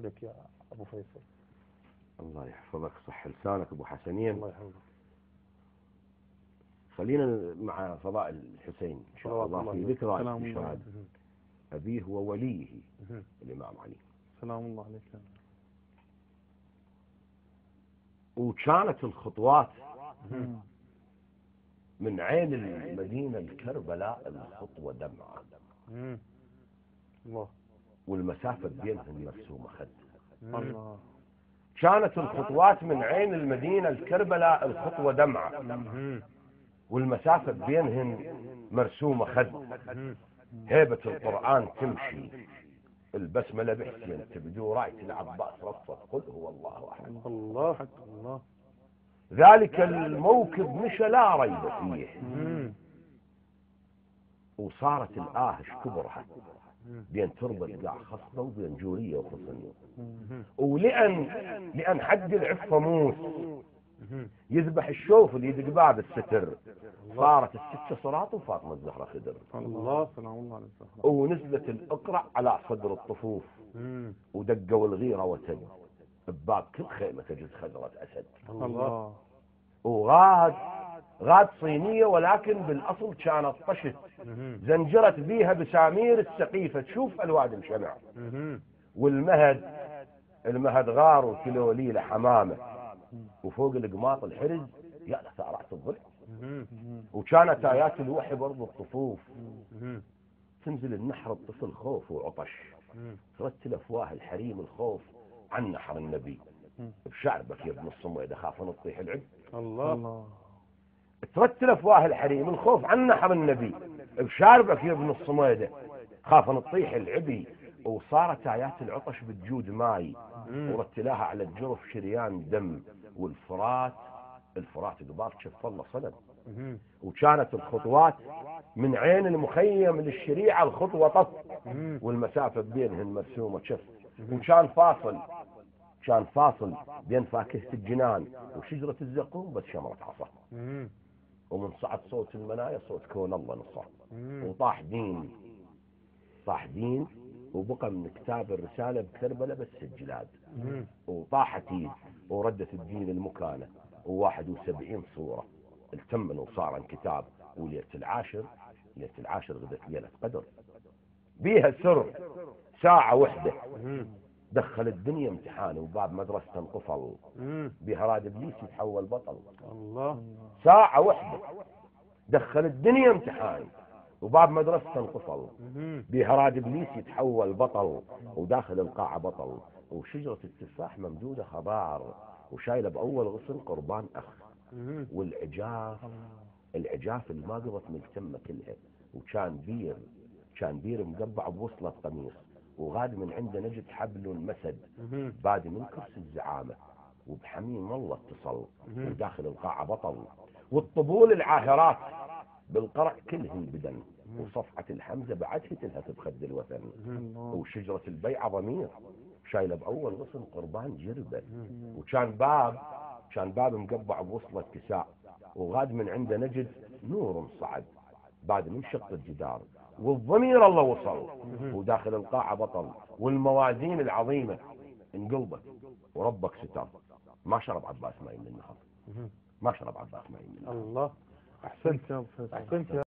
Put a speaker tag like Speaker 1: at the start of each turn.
Speaker 1: لك يا أبو فيصل
Speaker 2: الله يحفظك صح لسانك أبو حسنين
Speaker 1: الله يحفظك
Speaker 2: خلينا مع فضائل الحسين إن شاء الله
Speaker 1: الله
Speaker 2: في. ذكرى
Speaker 1: مهم.
Speaker 2: أبيه ووليه
Speaker 1: مهم.
Speaker 2: الإمام علي
Speaker 3: سلام الله عليك
Speaker 2: وكانت الخطوات. من عين المدينة لكربلاء الخطوة دمعه
Speaker 1: مهم. الله
Speaker 2: والمسافة بينهم مرسومه خد كانت الخطوات من عين المدينة لكربلاء الخطوة دمعة.
Speaker 1: مهم.
Speaker 2: والمسافة بينهم مرسومة خد
Speaker 1: مهم.
Speaker 2: هيبة القرآن تمشي. البسملة بحسين تبدو رايه العباس رفض قل هو الله أحد.
Speaker 1: الله الله.
Speaker 2: ذلك الموكب مشى لا ريب فيه. وصارت الآهش كبرها. بين تربة قاع خصبة وبين جورية وخصن.
Speaker 1: مهم.
Speaker 2: ولأن لأن حد العفة موس. يذبح الشوف اللي يدق بعد الستر. صارت الستة صراط وفاطمة الزهرة خدر.
Speaker 3: الله سلام الله عليك
Speaker 2: ونزلت الأقرع على صدر الطفوف. ودقوا الغيرة وتد. بباب كل خيمة تجد خزرة أسد.
Speaker 1: الله.
Speaker 2: وغاد غاد صينية ولكن بالأصل كانت طشت. زنجرت بيها بسامير السقيفة تشوف ألوان الشمع. والمهد المهد غار وكيلو ليلة حمامة وفوق القماط الحرز يا ثارات الضلع
Speaker 1: مهم.
Speaker 2: وكانت آيات الوحي برضو الطفوف. تنزل النحر الطفل خوف وعطش. ترتل أفواه الحريم الخوف عن نحر النبي
Speaker 3: مم.
Speaker 2: بشعربك يا ابن الصمويد أخاف أن تطيح العد
Speaker 1: الله
Speaker 3: الله
Speaker 2: ترتل أفواه الحريم الخوف عن نحر النبي. بشاربك يا ابن الصميدة. خاف تطيح العبي. وصارت آيات العطش بتجود ماي. ورتلاها على الجرف شريان دم. والفرات الفرات قبال شف الله
Speaker 1: مهم.
Speaker 2: وكانت الخطوات من عين المخيم للشريعة الخطوة طف. والمسافة بينهن مرسومة شف. وكان فاصل. كان فاصل بين فاكهة الجنان وشجرة الزقوم بس شمرة عصا. ومن صعد صوت المنايا صوت كون الله نصر. وطاح دين. طاح دين وبقى من كتاب الرسالة بكربلة بس الجلاد. وطاحت ايد وردت الدين المكانة. وواحد وسبعين صورة. التمن وصار كتاب. وليلة العاشر. ليلة العاشر غدت ليلة قدر. بيها سر. ساعة وحدة. دخل الدنيا امتحان وباب مدرسة انقفل.
Speaker 1: مم.
Speaker 2: بها راد إبليس يتحول بطل.
Speaker 1: الله.
Speaker 2: ساعة وحدة دخل الدنيا امتحان وباب مدرسة انقفل. بهراد إبليس يتحول بطل وداخل القاعة بطل. وشجرة التفاح ممدودة خضار وشايلة بأول غصن قربان أخ. والعجاف العجاف اللي ما قضت من كلها. وكان بير كان بير مقبع بوصلة قميص. وغاد من عنده نجد حبل مسد. بادي من كرسي الزعامة. وبحميم الله اتصل. وداخل القاعة بطل. والطبول العاهرات بالقرع كلهن بدن. وصفحة الحمزة بعد هتلها بخد الوثن. وشجرة البيعة ضمير. شايلة بأول غصن قربان جربة. وكان باب كان باب مقبع بوصلة كساء. وغاد من عنده نجد نور صعد. بعد من شق الجدار والضمير الله وصل. وداخل القاعة بطل والموازين العظيمة انقلبت. وربك ستار ما شرب عباس ماي من النهر. ما شرب عباس ماي من النهر.
Speaker 1: الله. أحسنت يا